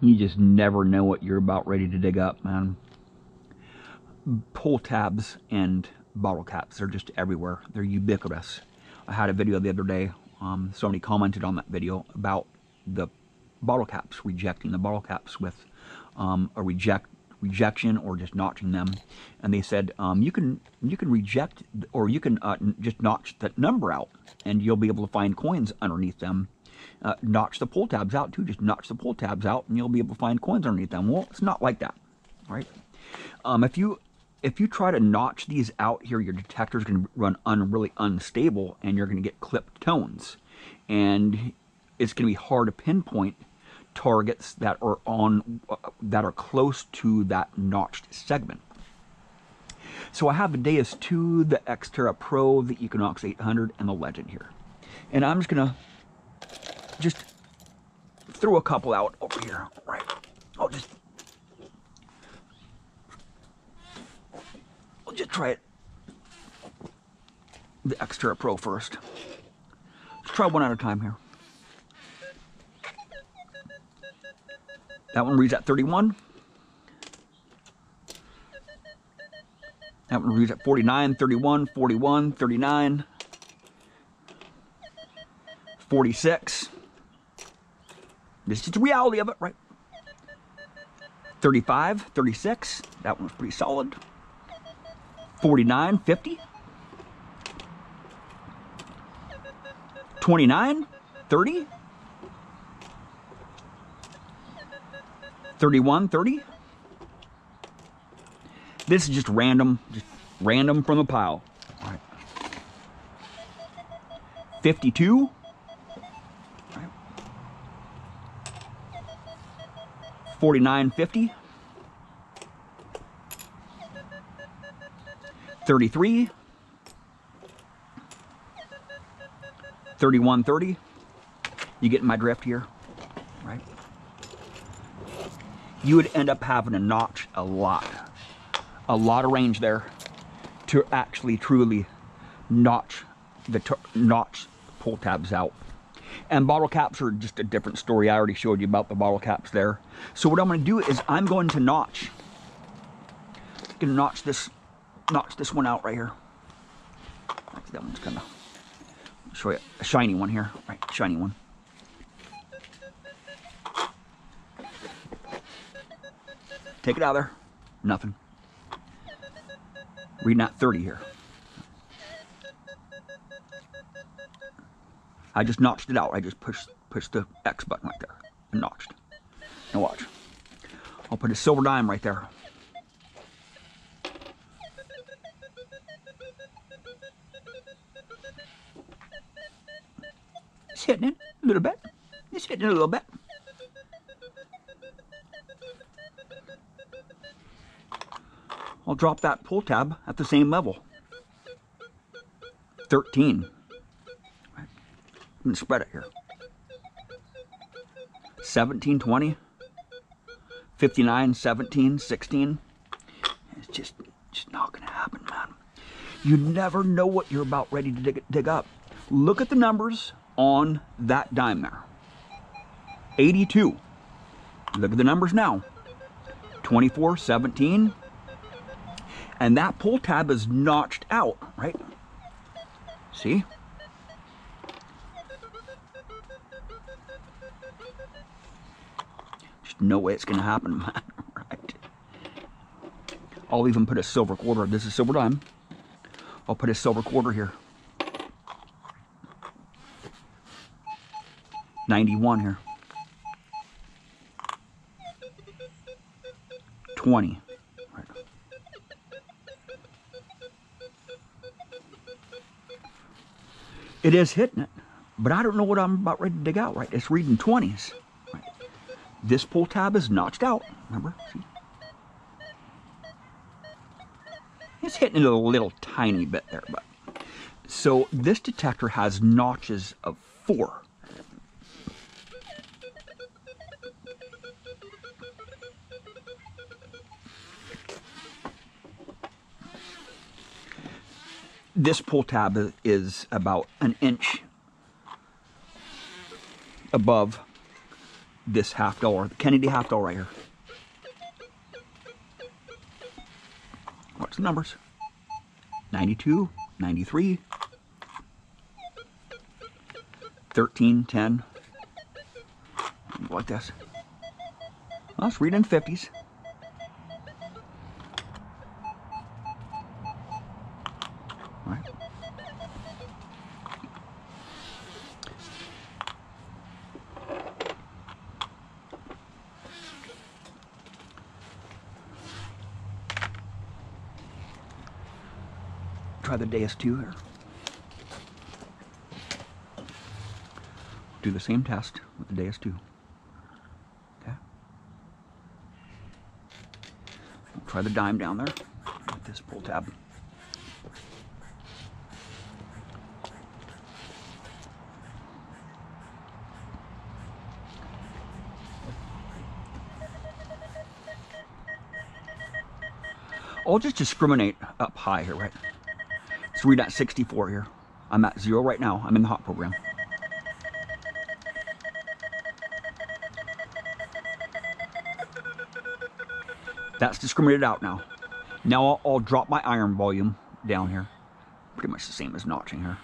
You just never know what you're about ready to dig up, man. Pull tabs and bottle caps, they're just everywhere. They're ubiquitous. I had a video the other day, um, somebody commented on that video about the bottle caps, rejecting the bottle caps with um, a reject rejection or just notching them. And they said um, you can you can reject or you can uh, just notch that number out, and you'll be able to find coins underneath them. Uh, notch the pull tabs out too. Just knocks the pull tabs out, and you'll be able to find coins underneath them. Well, it's not like that, right? Um, if you if you try to notch these out here, your detector is going to run un, really unstable, and you're going to get clipped tones, and it's going to be hard to pinpoint targets that are on uh, that are close to that notched segment. So I have the Deus 2, the Xterra Pro, the Equinox 800, and the Legend here. And I'm just gonna just threw a couple out over here, right? I'll just I'll just try it. The Xterra Pro first. Let's try one at a time here. That one reads at 31. That one reads at 49, 31, 41, 39, 46. This is the reality of it, right? 35, 36. That one's pretty solid. 49, 50. 29, 30. 31, 30. This is just random, just random from the pile. All right. 52. All right. 49, 50. 33. 31, 30. You getting my drift here? Right? you would end up having to notch a lot, a lot of range there to actually truly notch the notch pull tabs out. And bottle caps are just a different story. I already showed you about the bottle caps there. So what I'm going to do is I'm going to notch. I'm going to notch this, notch this one out right here. That one's kind of show you a shiny one here, right? Shiny one. Take it out there. Nothing. Reading at 30 here. I just notched it out. I just pushed pushed the X button right there and notched. Now watch. I'll put a silver dime right there. It's hitting it a little bit. It's hitting it a little bit. I'll drop that pull tab at the same level. 13. To spread it here. 17, 20, 59, 17, 16. It's just, just not going to happen, man. You never know what you're about ready to dig, dig up. Look at the numbers on that dime there. 82. Look at the numbers now. 24, 17, and that pull tab is notched out, right? See? No way it's going to happen, right? I'll even put a silver quarter. This is silver dime. I'll put a silver quarter here. 91 here. 20. It is hitting it, but I don't know what I'm about ready to dig out, right? It's reading 20s. This pull tab is notched out, remember? See? It's hitting it a little tiny bit there, but. So this detector has notches of four. this pull tab is about an inch above this half dollar, the Kennedy half dollar right here. What's the numbers. 92, 93, 13, 10, like this. Well, let's read in 50s. Deus 2 here. Do the same test with the Deus 2. Okay. Try the dime down there with this pull tab. I'll just discriminate up high here, right? Let's read at 64 here. I'm at zero right now. I'm in the hot program. That's discriminated out now. Now I'll, I'll, drop my iron volume down here. Pretty much the same as notching here.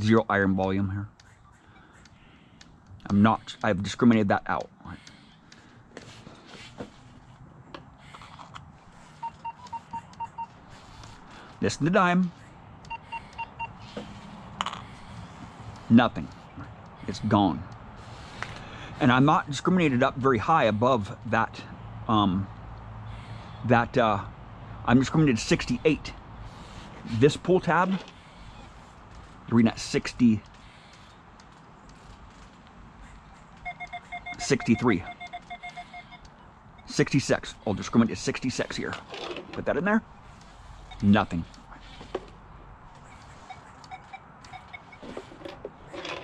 Zero iron volume here. I'm not, I've discriminated that out. This is the dime. Nothing. It's gone. And I'm not discriminated up very high above that, um, that, uh, I'm discriminated 68. This pull tab, you're reading at 60, 63. 66. I'll discriminate 66 here. Put that in there. Nothing.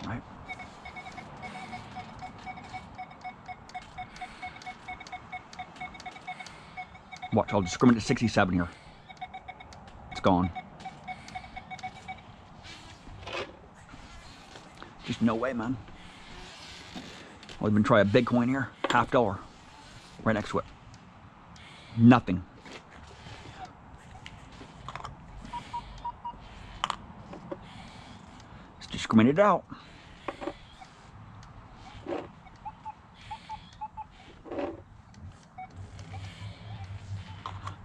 Right? Watch, I'll discriminate 67 here. It's gone. Just no way, man. I'll even try a big coin here. Half dollar. Right next to it. Nothing. Discriminate it out.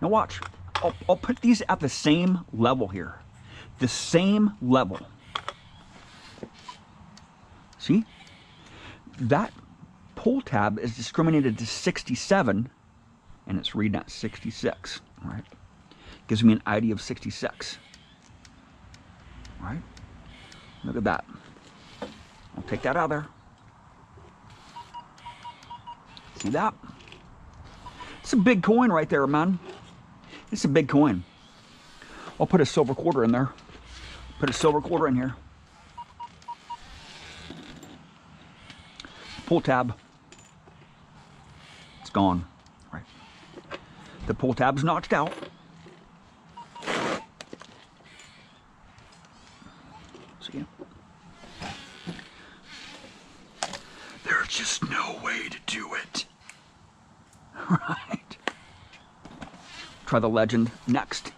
Now watch. I'll, I'll put these at the same level here. The same level. See? That pull tab is discriminated to 67 and it's reading at 66, right? Gives me an ID of 66, right? Look at that. I'll take that out there. See that? It's a big coin right there, man. It's a big coin. I'll put a silver quarter in there. Put a silver quarter in here. Pull tab. It's gone. Right. The pull tab's notched out. See? There's just no way to do it. Right. Try the legend next.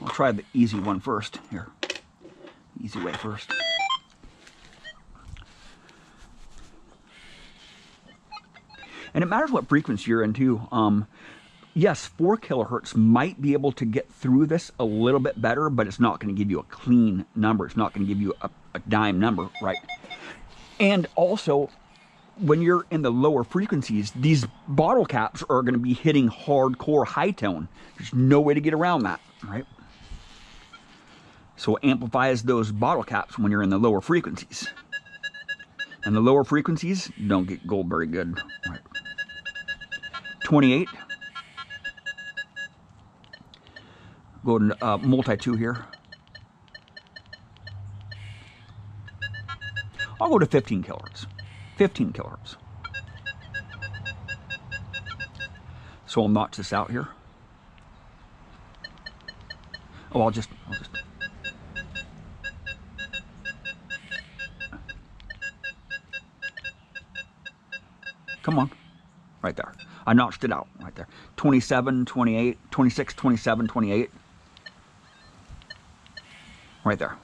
I'll try the easy one first. Here. Easy way first. And it matters what frequency you're into. Um, yes, 4 kilohertz might be able to get through this a little bit better, but it's not going to give you a clean number. It's not going to give you a, a dime number, right? And also, when you're in the lower frequencies, these bottle caps are going to be hitting hardcore high tone. There's no way to get around that, right? So it amplifies those bottle caps when you're in the lower frequencies. And the lower frequencies don't get gold very good. Right. 28. Go to uh, multi-2 here. I'll go to 15 kilohertz. 15 kilohertz. So I'll notch this out here. Oh, I'll just, I'll just. Come on. Right there. I notched it out right there. 27, 28, 26, 27, 28. Right there.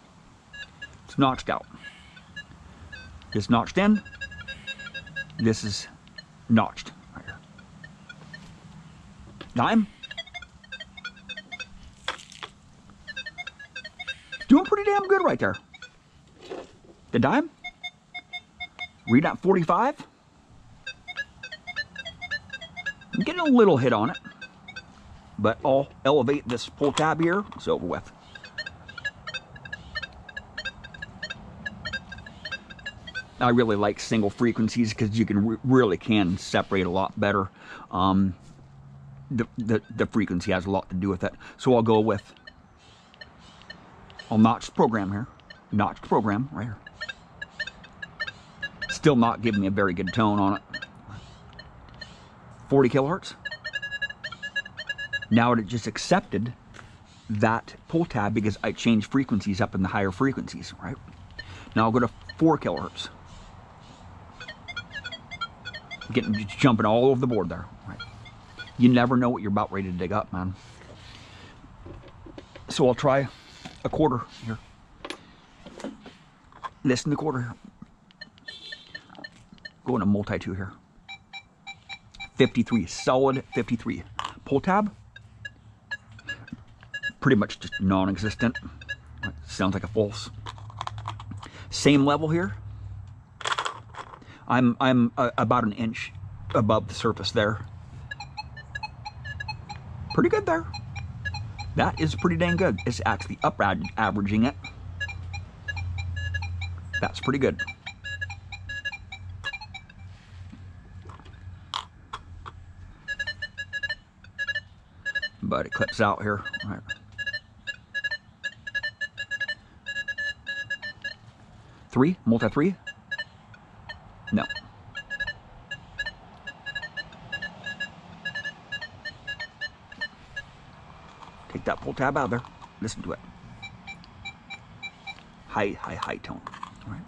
It's notched out. This notched in. This is notched right here. Dime. Doing pretty damn good right there. The dime. Read at 45. I'm getting a little hit on it, but I'll elevate this pull tab here. It's over with. I really like single frequencies because you can re really can separate a lot better. Um, the, the, the frequency has a lot to do with it. So I'll go with, I'll notch program here. Notch program right here. Still not giving me a very good tone on it. 40 kilohertz. Now it just accepted that pull tab because I changed frequencies up in the higher frequencies, right? Now I'll go to 4 kilohertz. Getting jumping all over the board there. Right. You never know what you're about ready to dig up, man. So I'll try a quarter here. Listen to the quarter here. Going to multi-two here. 53, solid 53. Pull tab, pretty much just non-existent. Sounds like a false. Same level here. I'm I'm uh, about an inch above the surface there. Pretty good there. That is pretty dang good. It's actually up averaging it. That's pretty good. But it clips out here. Right. Three, multi three. No. Take that pull tab out there. Listen to it. High, high, high tone. All right.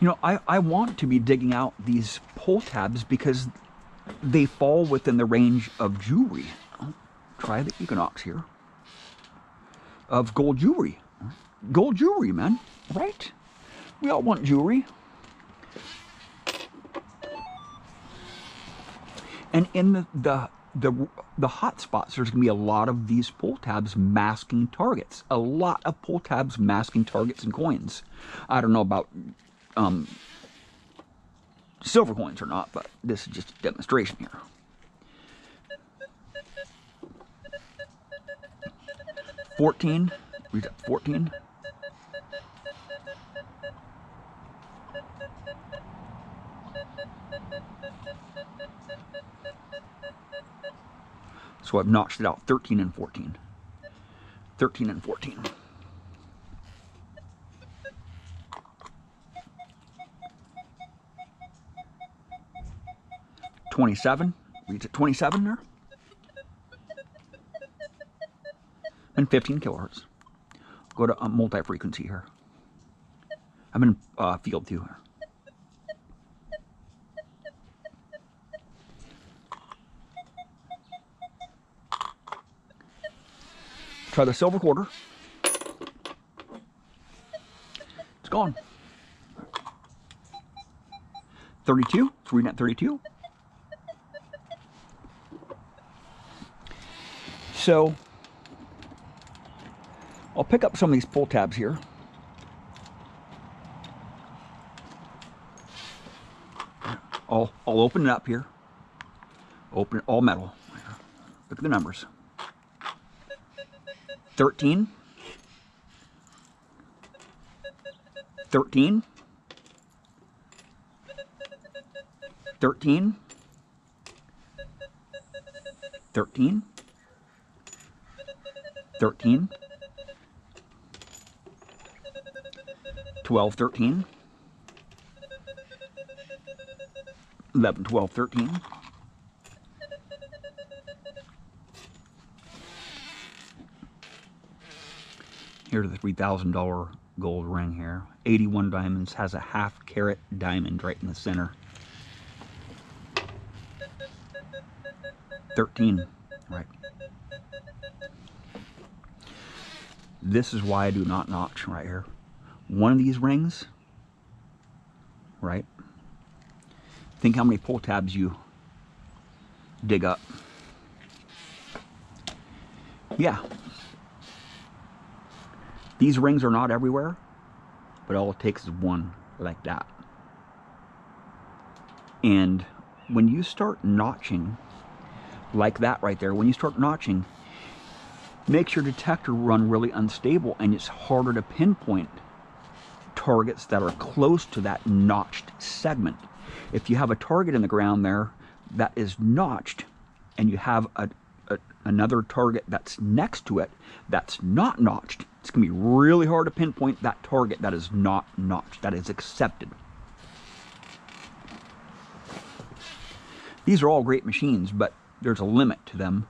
You know, I, I want to be digging out these pull tabs because they fall within the range of jewelry. Oh, try the Equinox here. Of gold jewelry. Gold jewelry, man. Right? We all want jewelry. And in the, the the the hot spots, there's gonna be a lot of these pull tabs masking targets. A lot of pull tabs masking targets and coins. I don't know about um, silver coins or not, but this is just a demonstration here. Fourteen, We got fourteen. So I've notched it out 13 and 14. 13 and 14. Twenty-seven. Reads at twenty-seven there. And fifteen kilohertz. Go to a multi-frequency here. I'm in uh, field two here. Try the silver quarter. It's gone. 32. It's reading at 32. So I'll pick up some of these pull tabs here. I'll, I'll open it up here. Open it all metal. Look at the numbers. 13, 13, 13, 13, 13, 12, 13, 11, 12, 13, Here's the $3,000 gold ring here. 81 diamonds, has a half carat diamond right in the center. 13, right. This is why I do not notch right here. One of these rings, right? Think how many pull tabs you dig up. Yeah. These rings are not everywhere, but all it takes is one like that. And when you start notching, like that right there, when you start notching, makes your detector run really unstable and it's harder to pinpoint targets that are close to that notched segment. If you have a target in the ground there that is notched and you have a, a, another target that's next to it that's not notched, it's going to be really hard to pinpoint that target that is not notched, that is accepted. These are all great machines, but there's a limit to them.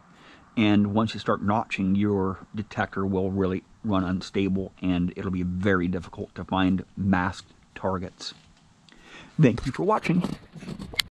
And once you start notching, your detector will really run unstable and it'll be very difficult to find masked targets. Thank you for watching.